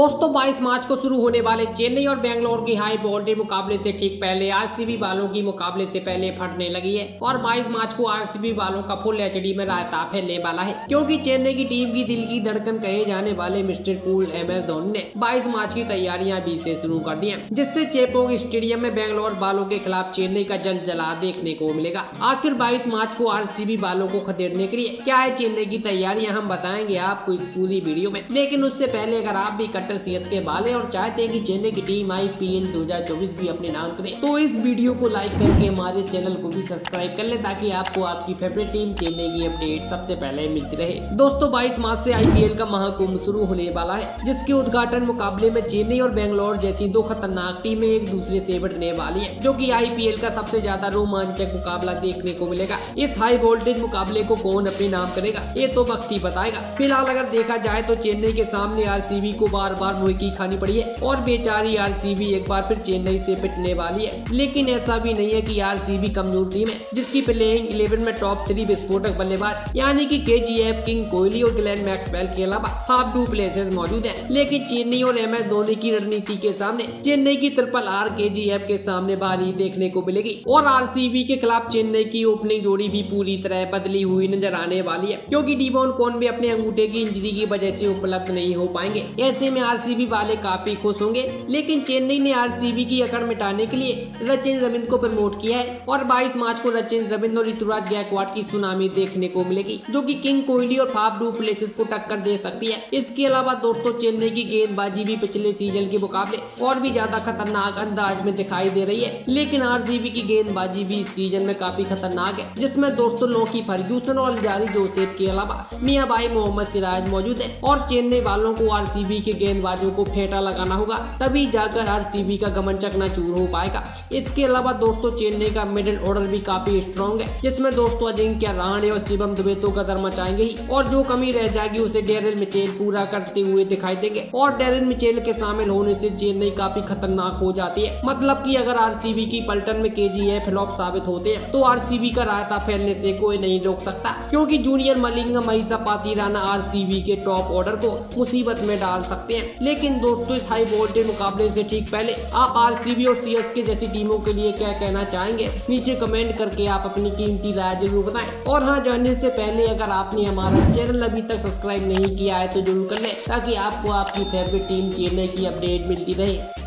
दोस्तों 22 मार्च को शुरू होने वाले चेन्नई और बेंगलोर की हाई वोल्टेज मुकाबले से ठीक पहले आरसीबी वालों की मुकाबले से पहले फटने लगी है और 22 मार्च को आरसीबी वालों का फुल एचडी में रायता फैलने वाला है, क्योंकि चेन्नई की टीम की दिल की धड़कन कहे जाने वाले mister cool M S Dhoni ने 22 मार्च की तैयारियाँ भी से शुरू कर दी है, जिससे चेपोंग स्टेडियम में बेंगलोर वालों के खिलाफ चेन्नई का जल जला देखने को मिलेगा। आखिर बाईस मार्च को आर वालों को खदेड़ने के लिए क्या है चेन्नई की तैयारियाँ, हम बताएँगे आपको इस पूरी वीडियो में, लेकिन उससे पहले अगर आप भी सी के वाले और चाहते हैं कि चेन्नई की टीम आईपीएल 2024 भी अपने नाम करे। तो इस वीडियो को लाइक करके हमारे चैनल को भी सब्सक्राइब कर ले ताकि आपको आपकी फेवरेट टीम चेन्नई की अपडेट सबसे पहले मिलती रहे। दोस्तों 22 मार्च से आईपीएल का महाकुंभ शुरू होने वाला है, जिसके उद्घाटन मुकाबले में चेन्नई और बेंगलोर जैसी दो खतरनाक टीमें एक दूसरे से बढ़ने वाली है, जो की आई का सबसे ज़्यादा रोमांचक मुकाबला देखने को मिलेगा। इस हाई वोल्टेज मुकाबले को कौन अपने नाम करेगा, ये तो वक्त ही बताएगा। फ़िलहाल अगर देखा जाए तो चेन्नई के सामने आरसीबी को बार बार की खानी पड़ी है और बेचारी आरसीबी एक बार फिर चेन्नई से पिटने वाली है। लेकिन ऐसा भी नहीं है कि आरसीबी कमज़ोर टीम है, जिसकी प्लेइंग इलेवन में टॉप थ्री विस्फोटक बल्लेबाज, यानी कि के किंग कोहली और ग्लैन मैक्सवेल के अलावा हाफ़ टू प्लेसेस मौजूद है। लेकिन चेन्नई और एम एस धोनी की रणनीति के सामने चेन्नई की ट्रिपल आर के के सामने भारी देखने को मिलेगी और आरसीबी के खिलाफ चेन्नई की ओपनिंग जोड़ी भी पूरी तरह बदली हुई नज़र आने वाली है, क्योंकि डीबोन कौन भी अपने अंगूठे की इंजरी की वजह से उपलब्ध नहीं हो पाएँगे। ऐसे में आरसीबी वाले काफ़ी खुश होंगे, लेकिन चेन्नई ने आरसीबी की अकड़ मिटाने के लिए रचिन ज़मीन को प्रमोट किया है और 22 मार्च को रचिन ज़मीन और ऋतुराज गायकवाड की सुनामी देखने को मिलेगी, जो कि किंग कोहली और फाफ डू प्लेसेस को टक्कर दे सकती है। इसके अलावा दोस्तों चेन्नई की गेंदबाजी भी पिछले सीज़न के मुकाबले और भी ज़्यादा खतरनाक अंदाज में दिखाई दे रही है, लेकिन आरसीबी की गेंदबाजी भी इस सीज़न में काफ़ी खतरनाक है, जिसमें दोस्तों लोकी फर्ग्यूसन और जारी जोसेफ के अलावा मियाँ भाई मोहम्मद सिराज मौजूद है और चेन्नई वालों को आरसीबी के गेंदबाजों को फेंटा लगाना होगा, तभी जाकर आरसीबी का गमन चकना चूर हो पाएगा। इसके अलावा दोस्तों, चेन्नई का मिडिल ऑर्डर भी काफ़ी स्ट्रॉन्ग है, जिसमें दोस्तों अजिंक्य रहाणे और शिवम दुबे तो कदर मचाएँगे ही, और जो कमी रह जाएगी उसे डेरिल मिचेल पूरा करते हुए दिखाई देंगे। और डेरिल मिचेल के शामिल होने से चेन्नई काफ़ी खतरनाक हो जाती है। मतलब की अगर आरसीबी की पलटन में के फ्लॉप साबित होते हैं तो आरसीबी का रायता फैलने से कोई नहीं रोक सकता, क्योंकि junior Malinga Matheesha Pathirana RCB के टॉप ऑर्डर को मुसीबत में डाल सकते हैं। लेकिन दोस्तों, इस हाई वोल्टेज मुकाबले से ठीक पहले आप आरसीबी और सीएसके जैसी टीमों के लिए क्या कहना चाहेंगे? नीचे कमेंट करके आप अपनी कीमती राय ज़रूर बताएँ। और हाँ जानने से पहले अगर आपने हमारा चैनल अभी तक सब्सक्राइब नहीं किया है तो ज़रूर कर ले, ताकि आपको आपकी फेवरेट टीम चेन्नई की अपडेट मिलती रहे।